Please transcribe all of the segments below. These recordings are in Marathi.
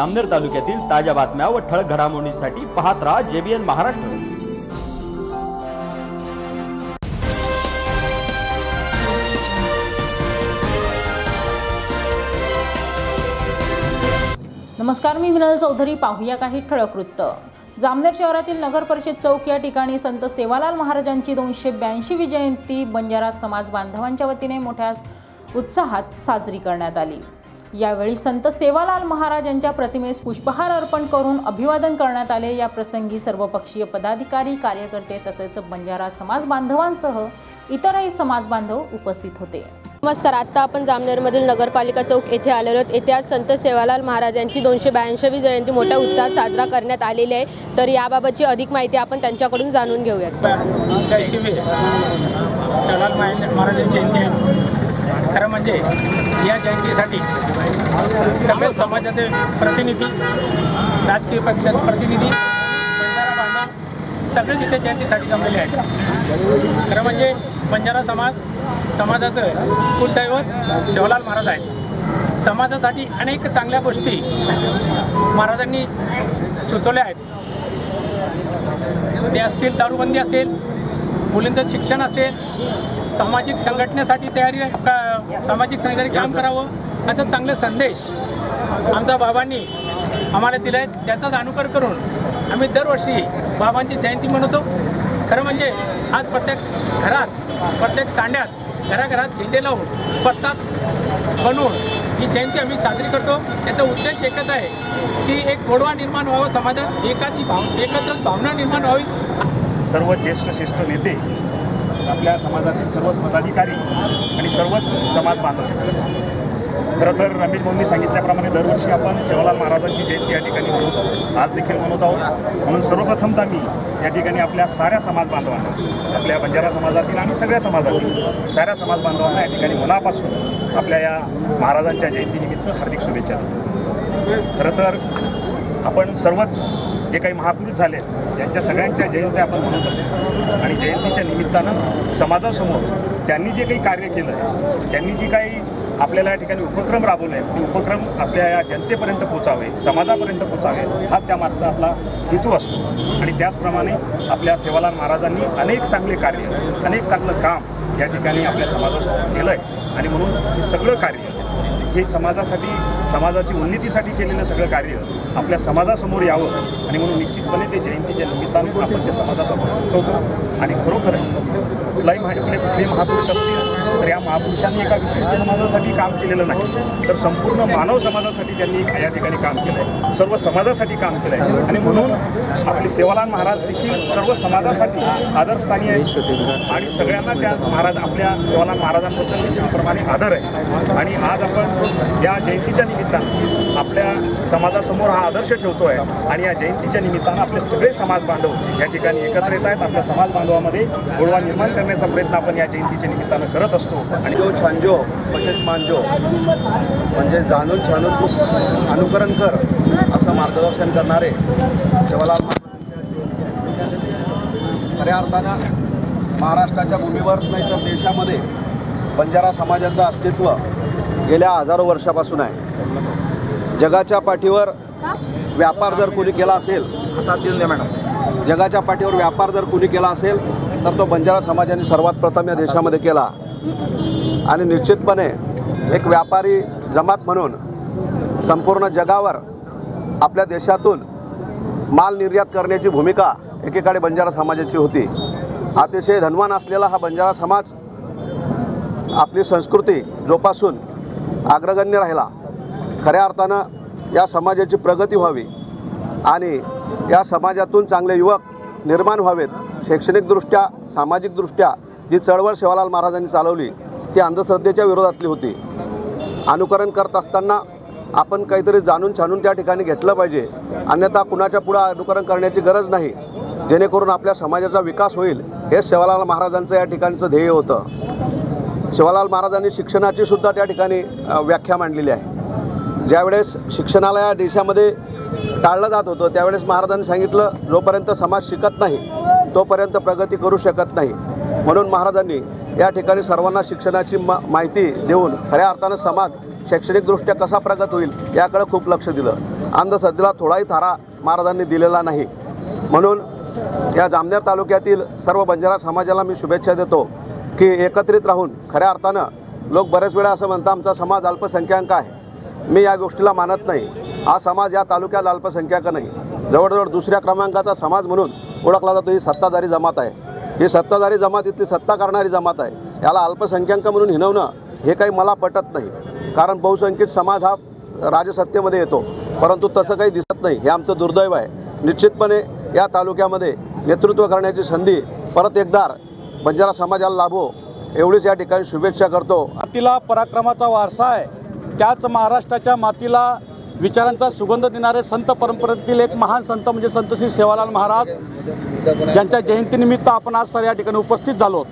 अमनेर तालुक्यातील ताज्या बातम्या व ठळक घडामोडींसाठी पाहत राहा जेबीएन महाराष्ट्र. नमस्कार मी विनल चौधरी. पाहूया काही ठळक वृत्त. जामनेर शहरातील नगर परिषद चौक या ठिकाणी संत सेवालाल महाराजांची दोनशे ब्याऐंशीवी जयंती बंजारा समाज बांधवांच्या वतीने मोठ्या उत्साहात साजरी करण्यात आली. यावेळी संत सेवालाल महाराज यांच्या प्रतिमेस पुष्पहार अर्पण करून अभिवादन करण्यात आले. या प्रसंगी सर्वपक्षीय पदाधिकारी कार्यकर्ते तसेच बंजारा समाज बांधवांसह इतरही समाज बांधव उपस्थित होते. नमस्कार. आत्ता आपण जामनेरमधील नगरपालिका चौक येथे आलेलो आहोत. येथे आज संत सेवालाल महाराज यांची दोनशे ब्याऐंशीवी जयंती मोठ्या उत्साहात साजरा करण्यात आलेली आहे. तर याबाबतची अधिक माहिती आपण त्यांच्याकडून जाणून घेऊयात. महाराजांची जयंती आहे. खरं म्हणजे या जयंतीसाठी सगळे समाजाचे प्रतिनिधी राजकीय पक्षाचे प्रतिनिधी सगळेच इथे जयंतीसाठी जमलेले आहेत. खरं म्हणजे बंजारा समाज समाजाचं कुलदैवत शिवलाल महाराज आहेत. समाजासाठी अनेक चांगल्या गोष्टी महाराजांनी सुचवल्या आहेत. ते असतील दारूबंदी असेल मुलींचं शिक्षण असेल सामाजिक संघटनेसाठी तयारी का सामाजिक संघटने काम करावं? असा चांगले संदेश आमच्या बाबांनी आम्हाला दिला आहे त्याचाच अनुकर करून आम्ही दरवर्षी बाबांची जयंती मनवतो. खरं म्हणजे आज प्रत्येक घरात प्रत्येक तांड्यात घराघरात झेंडे लावून प्रसाद बनवून ही जयंती आम्ही साजरी करतो. त्याचा उद्देश एकच आहे की एक गोडवा निर्माण व्हावं समाजात. एकाची भाव एकत्रच भावना निर्माण व्हावी. सर्व ज्येष्ठ श्रेष्ठ नेते आपल्या समाजातील सर्वच पदाधिकारी आणि सर्वच समाज बांधव खरं तर रमेश भाऊंनी सांगितल्याप्रमाणे दरवर्षी आपण सेवालाल महाराजांची जयंती या ठिकाणी मनवतो आज देखील मनवत आहोत. म्हणून सर्वप्रथमतः मी या ठिकाणी आपल्या साऱ्या समाज बांधवांना आपल्या बंजारा समाजातील आणि सगळ्या समाजातील साऱ्या समाज बांधवांना या ठिकाणी मनापासून आपल्या या महाराजांच्या जयंतीनिमित्त हार्दिक शुभेच्छा देतो. खरं तर आपण सर्वच जे काही महापुरुष झाले त्यांच्या सगळ्यांच्या जयंत्या आपण म्हणत असतो. आणि जयंतीच्या निमित्तानं समाजासमोर त्यांनी जे काही कार्य केलं त्यांनी जी काही आपल्याला या ठिकाणी उपक्रम राबवले ते उपक्रम आपल्या या जनतेपर्यंत पोचावे समाजापर्यंत पोचावे हाच त्यामागचा आपला हेतू असतो. आणि त्याचप्रमाणे आपल्या सेवालाल महाराजांनी अनेक चांगले कार्य अनेक चांगलं काम या ठिकाणी आपल्या समाजासमोर केलं आहे आणि म्हणून हे सगळं कार्य हे समाजासाठी समाजाची उन्नतीसाठी केलेलं सगळं कार्य आपल्या समाजासमोर यावं आणि म्हणून निश्चितपणे ते जयंतीच्या निमित्तानं आपण त्या समाजासमोर पोचवतो आणि खरोखर कुठलाही महा आपले महापुरुष असतील तर या महापुरुषांनी एका विशिष्ट समाजासाठी काम केलेलं नाही. तर संपूर्ण मानव समाजासाठी त्यांनी या ठिकाणी काम केलं आहे सर्व समाजासाठी काम केलं आहे आणि म्हणून आपले सेवालाल महाराज देखील सर्व समाजासाठी आदरस्थानी आहे आणि सगळ्यांना त्या महाराज आपल्या सेवालाल महाराजांबद्दल निश्चितप्रमाणे आदर आहे. आणि आज आपण या जयंतीच्या निमित्तानं आपल्या समाजासमोर हा आदर्श ठेवतो आहे आणि या जयंतीच्या निमित्तानं आपले सगळे समाज बांधव या ठिकाणी एकत्र येत आहेत. आपल्या समाज बांधवामध्ये गोडवा निर्माण करण्याचा प्रयत्न आपण या जयंतीच्या निमित्तानं करत असतो. आणि जो छांजो बचत मांजो म्हणजे जाणून छानून अनुकरण कर असं मार्गदर्शन करणारे जवाहरलाल खऱ्या अर्थानं महाराष्ट्राच्या भूमीवरच नाही तर देशामध्ये बंजारा समाजाचं अस्तित्व गेल्या हजारो वर्षापासून आहे. जगाच्या पाठीवर व्यापार जर कोणी केला असेल हातात देऊन द्या मॅडम. जगाच्या पाठीवर व्यापार जर कोणी केला असेल तर तो बंजारा समाजाने सर्वात प्रथम या देशामध्ये केला. आणि निश्चितपणे एक व्यापारी जमात म्हणून संपूर्ण जगावर आपल्या देशातून माल निर्यात करण्याची भूमिका एकेकाळी बंजारा समाजाची होती. अतिशय धनवान असलेला हा बंजारा समाज आपली संस्कृती जोपासून अग्रगण्य राहिला. खऱ्या अर्थानं या समाजाची प्रगती व्हावी आणि या समाजातून चांगले युवक निर्माण व्हावेत. शैक्षणिकदृष्ट्या सामाजिकदृष्ट्या जी चळवळ शिवालाल महाराजांनी चालवली ती अंधश्रद्धेच्या विरोधातली होती. अनुकरण करत असताना आपण काहीतरी जाणून छानून त्या ठिकाणी घेतलं पाहिजे. अन्यथा कुणाच्या पुढं अनुकरण करण्याची गरज नाही. जेणेकरून आपल्या समाजाचा विकास होईल हे शिवालाल महाराजांचं या ठिकाणचं ध्येय होतं. शिवालाल महाराजांनी शिक्षणाची सुद्धा त्या ठिकाणी व्याख्या मांडलेली आहे. ज्यावेळेस शिक्षणाला या देशामध्ये टाळलं जात होतं त्यावेळेस महाराजांनी सांगितलं जोपर्यंत समाज शिकत नाही तोपर्यंत प्रगती करू शकत नाही. म्हणून महाराजांनी या ठिकाणी सर्वांना शिक्षणाची मा माहिती देऊन खऱ्या अर्थानं समाज शैक्षणिकदृष्ट्या कसा प्रगत होईल याकडे खूप लक्ष दिलं. अंधश्रद्धेला थोडाही थारा महाराजांनी दिलेला नाही. म्हणून या जामनेर तालुक्यातील सर्व बंजारा समाजाला मी शुभेच्छा देतो की एकत्रित राहून खऱ्या अर्थानं लोक बऱ्याच वेळा असं म्हणतात आमचा समाज अल्पसंख्याक आहे. मी या गोष्टीला मानत नाही. हा समाज या तालुक्यात अल्पसंख्याक नाही. जवळजवळ दुसऱ्या क्रमांकाचा समाज म्हणून ओळखला जातो. ही सत्ताधारी जमात आहे. ही सत्ताधारी जमात इथली सत्ता करणारी जमात आहे. याला अल्पसंख्याक म्हणून हिनवणं हे काही मला पटत नाही. कारण बहुसंख्यित समाज हा राजसत्तेमध्ये येतो. परंतु तसं काही दिसत नाही. हे आमचं दुर्दैव आहे. निश्चितपणे या तालुक्यामध्ये नेतृत्व करण्याची संधी परत एकदा बंजारा समाजाला लाभो. एवढीच या ठिकाणी शुभेच्छा करतो. तिला पराक्रमाचा वारसा आहे. त्याच महाराष्ट्राच्या मातीला विचारांचा सुगंध देणारे संत परंपरेतील एक महान संत म्हणजे संत श्री सेवालाल महाराज. यांच्या जयंतीनिमित्त आपण आज सर या ठिकाणी उपस्थित झालो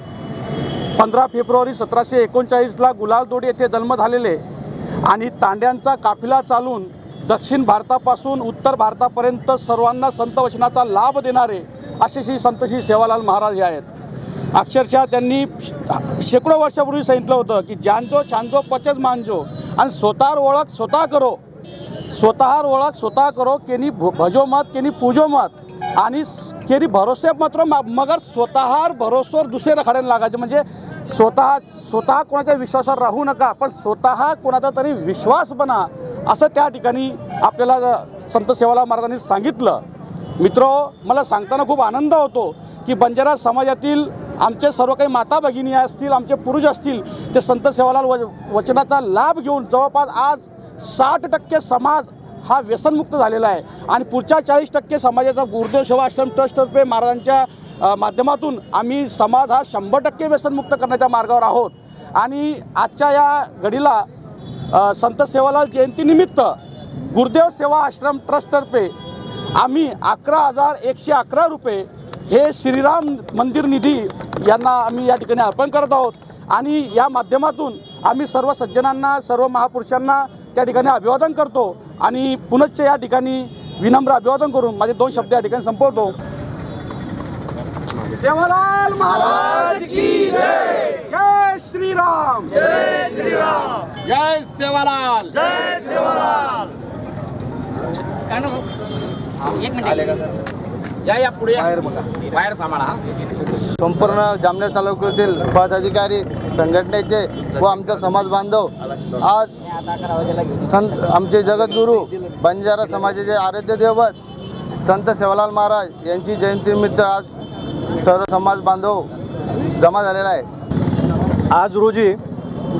पंधरा फेब्रुवारी सतराशे एकोणचाळीसला गुलालदोड येथे जन्म झालेले आणि तांड्यांचा काफिला चालून दक्षिण भारतापासून उत्तर भारतापर्यंत सर्वांना संत वचनाचा लाभ देणारे असे श्री संत श्री सेवालाल महाराज हे आहेत. अक्षरशः त्यांनी शेकडो वर्षापूर्वी सांगितलं होतं की ज्यांजो छानजो पचज मानजो आणि स्वतःवर ओळख स्वतः करो. स्वतःवर ओळख स्वतः करो केनी भ- भजो मत केनी पूजो मत आणि केनी भरोसे मात्र मगर स्वतःवर भरोसोवर दुसऱ्याला रखाड्याला लागायचे. म्हणजे स्वतः स्वतः कोणाच्या विश्वासावर राहू नका पण स्वतः कोणाचा तरी विश्वास बना असं त्या ठिकाणी आपल्याला संत सेवाला महाराजांनी सांगितलं. मित्र मला सांगताना खूप आनंद होतो की बंजारा समाजातील आमचे सर्व काही माता भगिनी असतील आमचे पुरुष असतील ते संत सेवालाल व वचनाचा लाभ घेऊन जवळपास आज साठ टक्के समाज हा व्यसनमुक्त झालेला आहे. आणि पुढच्या चाळीस टक्के समाजाचा गुरुदेव सेवा आश्रम ट्रस्टतर्फे महाराजांच्या माध्यमातून आम्ही समाज हा शंभर टक्के व्यसनमुक्त करण्याच्या मार्गावर आहोत. आणि आजच्या या घडीला संत सेवालाल जयंतीनिमित्त गुरुदेव सेवा आश्रम ट्रस्टतर्फे आम्ही अकरा हजार एकशे अकरा रुपये हे श्रीराम मंदिर निधी यांना आम्ही या ठिकाणी अर्पण करत आहोत. आणि या माध्यमातून आम्ही सर्व सज्जनांना सर्व महापुरुषांना त्या ठिकाणी अभिवादन करतो आणि पुनश्च या ठिकाणी विनम्र अभिवादन करून माझे दोन शब्द या ठिकाणी संपवतो. सेवालाल महाराज की जय. जय श्रीराम. जय श्रीराम. जय सेवालाल जय सेवालाल या या पुढे बाहेर बघा. बाहेर सांभाळा संपूर्ण जामनेर तालुक्यातील पदाधिकारी संघटनेचे व आमचा समाज बांधव आज संत आमचे जगद्गुरू बंजारा समाजाचे आराध्य दैवत संत सेवालाल महाराज यांची जयंतीनिमित्त आज सर्व समाज बांधव जमा झालेला आहे. आज रोजी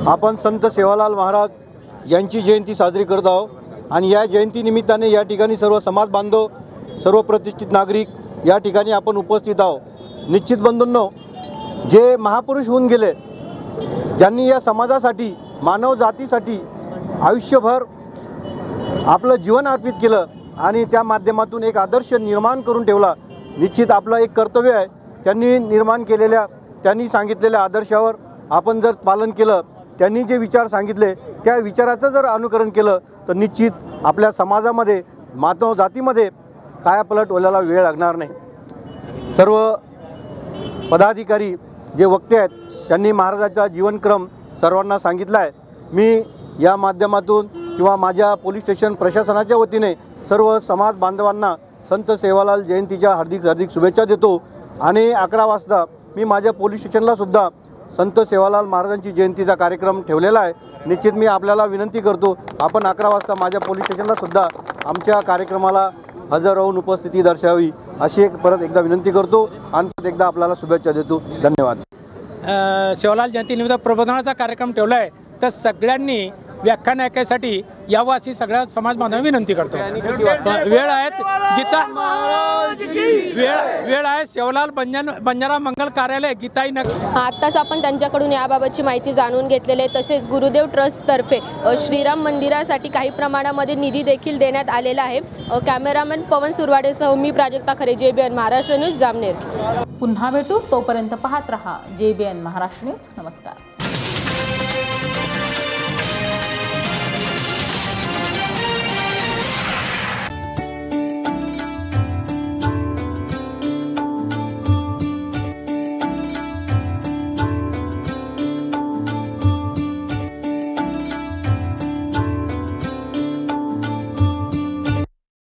आपण संत सेवालाल महाराज यांची जयंती साजरी करत आहोत आणि या जयंतीनिमित्ताने या ठिकाणी सर्व समाज बांधव सर्व प्रतिष्ठित नागरिक या ठिकाणी आपण उपस्थित आहोत. निश्चित बंधूंनो जे महापुरुष होऊन गेले ज्यांनी या समाजासाठी मानव जातीसाठी आयुष्यभर आपलं जीवन अर्पित केलं आणि त्या माध्यमातून एक आदर्श निर्माण करून ठेवला निश्चित आपलं एक कर्तव्य आहे. त्यांनी निर्माण केलेल्या त्यांनी सांगितलेल्या आदर्शावर आपण जर पालन केलं त्यांनी जे विचार सांगितले त्या विचाराचं जर अनुकरण केलं तर निश्चित आपल्या समाजामध्ये मानव जातीमध्ये कायापलट ओल्याला वेळ लागणार नाही. सर्व पदाधिकारी जे वक्ते आहेत त्यांनी महाराजाचा जीवनक्रम सर्वांना सांगितला आहे. मी या माध्यमातून किंवा माझ्या पोलीस स्टेशन प्रशासनाच्या वतीने सर्व समाज बांधवांना संत सेवालाल जयंतीच्या हार्दिक हार्दिक शुभेच्छा देतो. आणि अकरा वाजता मी माझ्या पोलीस स्टेशनलासुद्धा संत सेवालाल महाराजांची जयंतीचा कार्यक्रम ठेवलेला आहे. निश्चित मी आपल्याला विनंती करतो आपण अकरा वाजता माझ्या पोलीस स्टेशनलासुद्धा आमच्या कार्यक्रमाला हजर राहून उपस्थिती दर्शावी अशी एक परत एकदा विनंती करतो आणि परत एकदा आपल्याला शुभेच्छा देतो. धन्यवाद. शिवलाल शिवलाल जयंतीनिमित्त प्रबोधनाचा कार्यक्रम ठेवला आहे तर सगळ्यांनी व्याख्यान ऐकायसाठी यावं अशी सगळ्या समाज बांधवांना विनंती करतो. वेळ आहेत गीता वेळ वेळ आहे शिवलाल बंजन बंजारा मंगल कार्यालय गीताई नगर आत्ताच आपण त्यांच्याकडून याबाबतची माहिती जाणून घेतलेली आहे. तसेच गुरुदेव ट्रस्टतर्फे श्रीराम मंदिरासाठी काही प्रमाणामध्ये निधी देखील देण्यात आलेला आहे. कॅमेरामॅन पवन सुरवाडेसह मी Prajakta Khare J B N Maharashtra news Jamner. पुन्हा भेटू. तोपर्यंत पाहत रहा जे बी एन महाराष्ट्र न्यूज. नमस्कार.